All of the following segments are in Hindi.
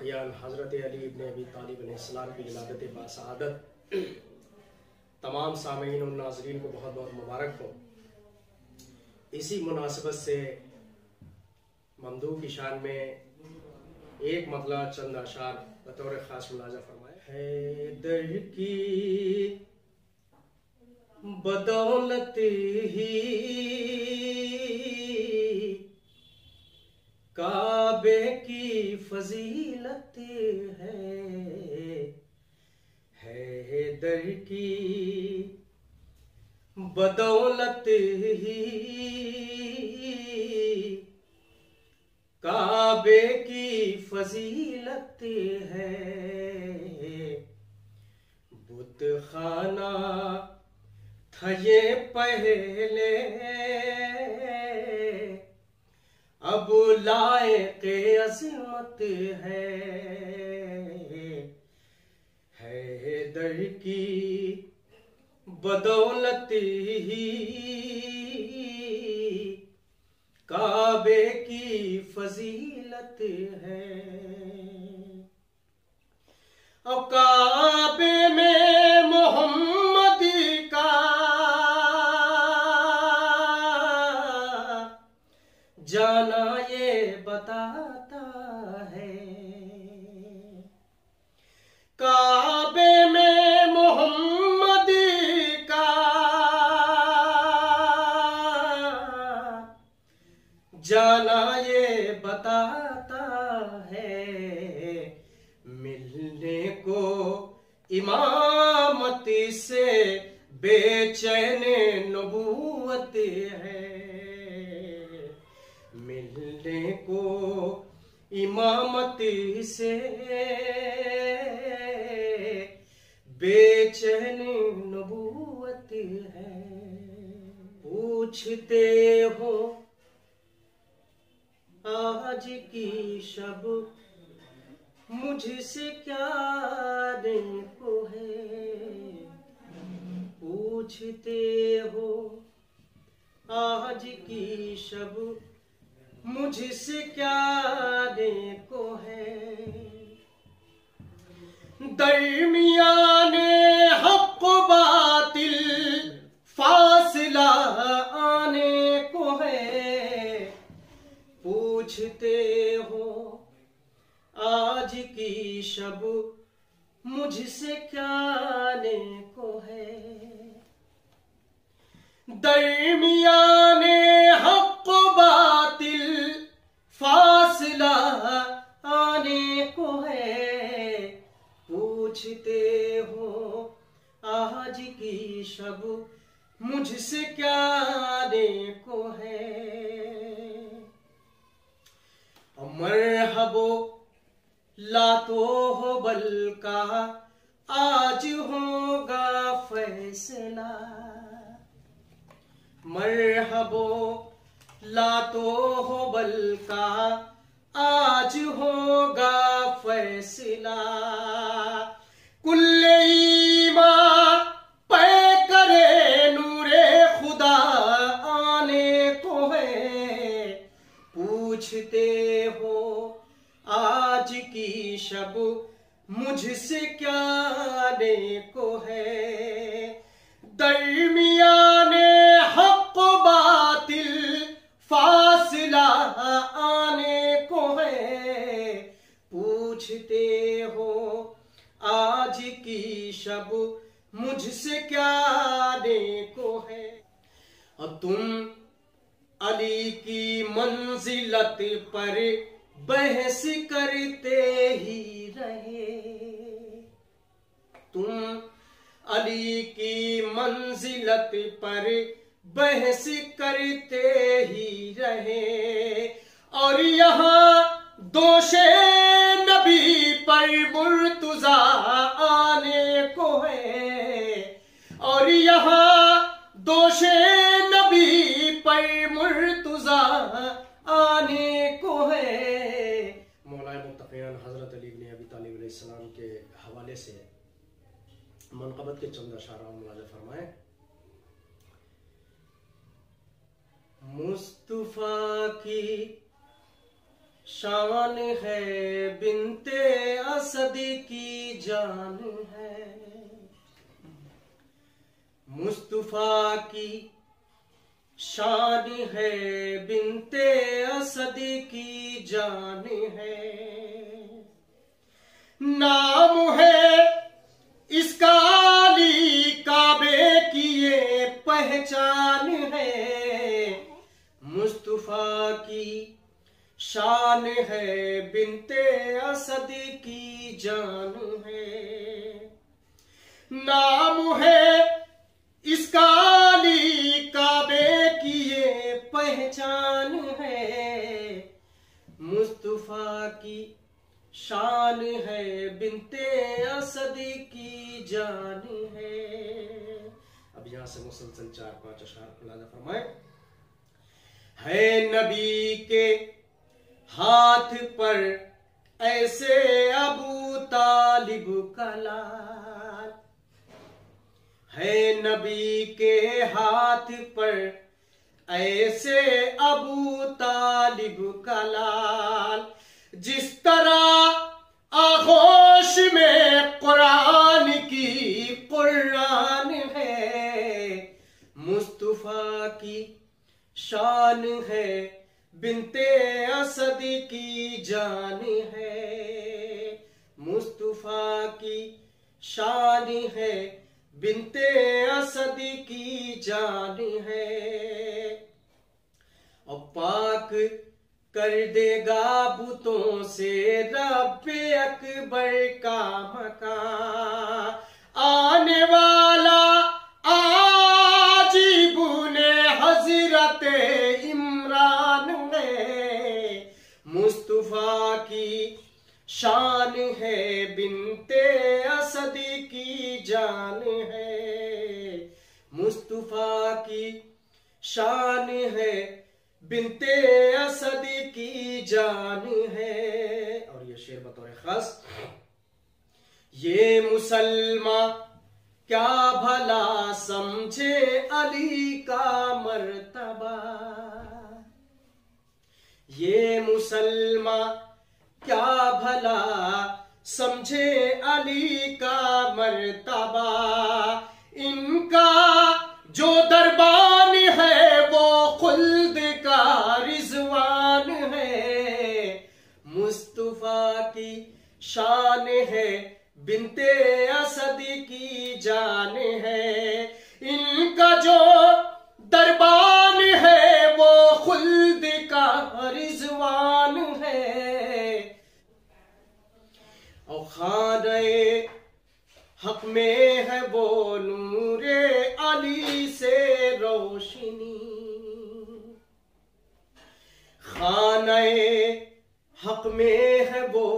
जब हज़रत अली इबन अबी तालिब इस्लाम की विलादत बासदत। तमाम सामीन और नाजरीन को बहुत बहुत मुबारक हो। इसी मुनासबत से ममदू की शान में एक मतला चंद अशार बतौर ख़ास मुलाजा फरमाए। है दर की बदौलत ही काबे की फजीलत है है दर की बदौलत ही। काबे की फजीलत है बुत खाना था ये पहले। अब लाए के अजमत है है दर की बदौलत ही। काबे की फजीलत है। अब काबे में मोहम्मद जाना ये बताता है। काबे बेचैन नबूवत है। पूछते हो, आज की शब मुझसे क्या को है? पूछते हो, आज की शब मुझसे क्या को है? दरमियान हक बातिल फासला आने को है। पूछते हो, आज की शब मुझसे क्या आने को है। दरमियान हक बातिल फासला आने को है। पूछते हो आज की शब मुझसे क्या को है? मरहबो लातो हो बल का, आज होगा फैसला। मरहबो लातो हो बल का, आज होगा फैसला। पूछते हो, आज की शब मुझसे क्या को है? दरमियान हक बातिल फासला आने को है। पूछते हो, आज की शब मुझसे क्या को है? अब तुम अली की मंजिलत पर बहस करते ही रहे। तुम अली की मंजिलत पर बहस करते ही रहे। और यहाँ दोषे नबी पर मुर्तुजा आने को है। और यहाँ दोषे पर मुर्तुजा आने को है। मौलाए मुतकियान हज़रत अली ने अबी तालिब अलैहिस्सलाम के हवाले से मनकबत के चंद अशारा मुलाजा फरमाए। मुस्तफ़ा की शान है, बिनते असद की जान है। मुस्तफ़ा की शान है बिनते असद की जान है। नाम है इसका अली काबे की ये पहचान है। मुस्तफ़ा की शान है बिनते असद की जान है। नाम है पहचान है। मुस्तफ़ा की शान है, बिनते असद की जान है। अब यहाँ से मुसलसल चार, पाँच अशार फरमाए। है नबी के हाथ पर ऐसे अबू तालिब कलाल है नबी के हाथ पर ऐसे अबू तालिब कलाल जिस तरह आगोश में कुरान की कुरान है, मुस्तफ़ा की शान है, बिनते असद की जान है, मुस्तफ़ा की शान है, बिनते असद की जान है। और पाक कर देगा बुतों से रब अकबर का मका आने वाला आजीबू ने हज़रत इमरान में मुस्तफ़ा की शान है, बिनते असद की जान है। मुस्तफ़ा की शान है बिनते असद की जान है। और ये शेर बतौर खास, ये मुसलमान क्या भला समझे अली का मर्तबा? ये मुसलमान क्या भला समझे अली का मर्तबा? इनका जो दरबान शान है, बिनते असद की जान है। इनका जो दरबान है, वो खुल्द का रिजवान है। और खाने हक में है वो नूरे अली से रोशनी। खाने हक में है वो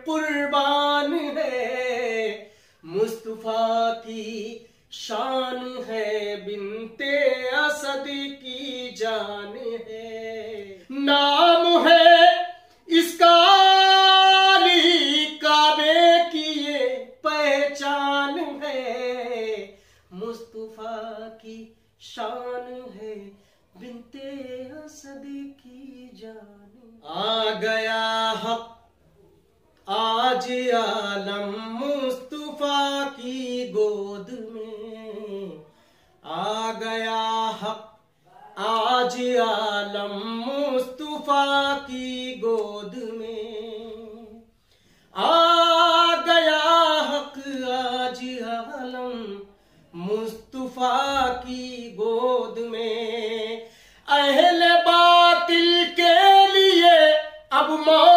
कुर्बान है, मुस्तफ़ा की शान है बिनते असद की जान है। नाम है इसका काबे की ये पहचान है, मुस्तफ़ा की शान है बिनते असद की जान आ गया हक आज आलम मुस्तफ़ा की गोद में आ गया हक। आज आलम मुस्तफ़ा की गोद में आ गया हक। आज आलम मुस्तफ़ा की गोद में। अहल बातिल के लिए अब मौत